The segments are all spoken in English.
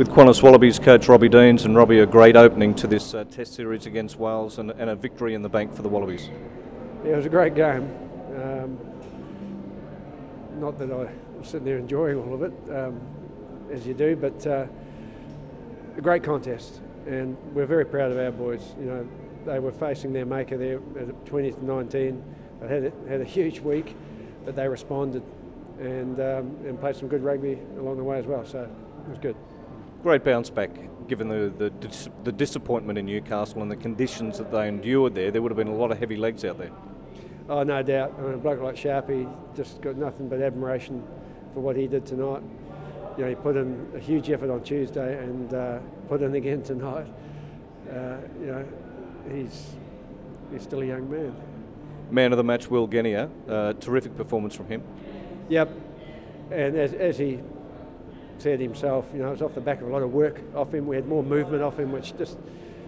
with Qantas Wallabies coach Robbie Deans, and Robbie, a great opening to this uh, Test series against Wales, and, and, a victory in the bank for the Wallabies. Yeah, it was a great game. Um, not that I was sitting there enjoying all of it, um, as you do, but uh, a great contest, and we're very proud of our boys. You know, they were facing their maker there at 20 to 19. They had a, had a huge week, but they responded and um, and played some good rugby along the way as well. So it was good. Great bounce back, given the, the, dis- the disappointment in Newcastle and the conditions that they endured there. There would have been a lot of heavy legs out there. Oh, no doubt. I mean, a bloke like Sharpie just got nothing but admiration for what he did tonight. You know, he put in a huge effort on Tuesday and uh, put in again tonight. Uh, you know, he's he's still a young man. Man of the match, Will Genia. Uh, terrific performance from him. Yep. And as, as he said himself, you know, it was off the back of a lot of work off him. We had more movement off him, which just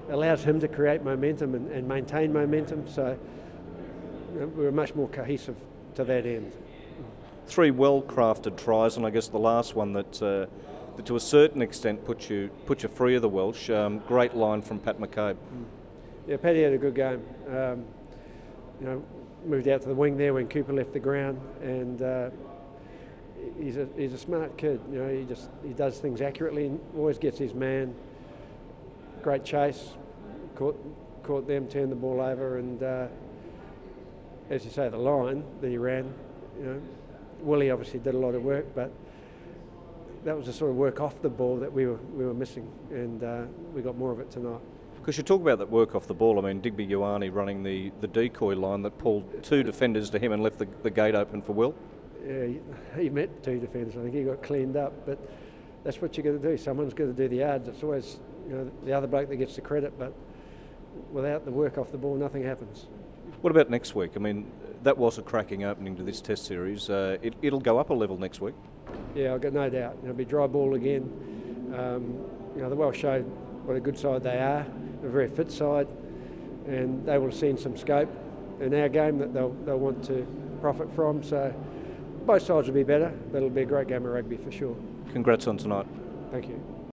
allows him to create momentum and, and maintain momentum. So you know, we were much more cohesive to that end. Three well-crafted tries, and I guess the last one that, uh, that to a certain extent put you put you free of the Welsh. Um, great line from Pat McCabe. Mm. Yeah, Paddy had a good game. Um, you know, moved out to the wing there when Cooper left the ground, and uh, he's a he's a smart kid. You know, he just he does things accurately and always gets his man. Great chase, caught caught them, turned the ball over, and uh, as you say, the line that he ran. You know, Willie obviously did a lot of work, but that was the sort of work off the ball that we were we were missing, and uh, we got more of it tonight. Because you talk about that work off the ball, I mean, Digby Ioane running the, the decoy line that pulled two defenders to him and left the, the gate open for Will. Yeah, he met two defenders. I think he got cleaned up, but that's what you're going to do. Someone's going to do the yards. It's always you know the other bloke that gets the credit, but without the work off the ball, nothing happens. What about next week? I mean, that was a cracking opening to this Test series. Uh, it, will go up a level next week. Yeah, I've got no doubt. It'll be dry ball again. Um, you know, the Welsh showed what a good side they are, a very fit side, and they will have seen some scope in our game that they'll, they'll want to profit from. So both sides will be better, but it'll be a great game of rugby for sure. Congrats on tonight. Thank you.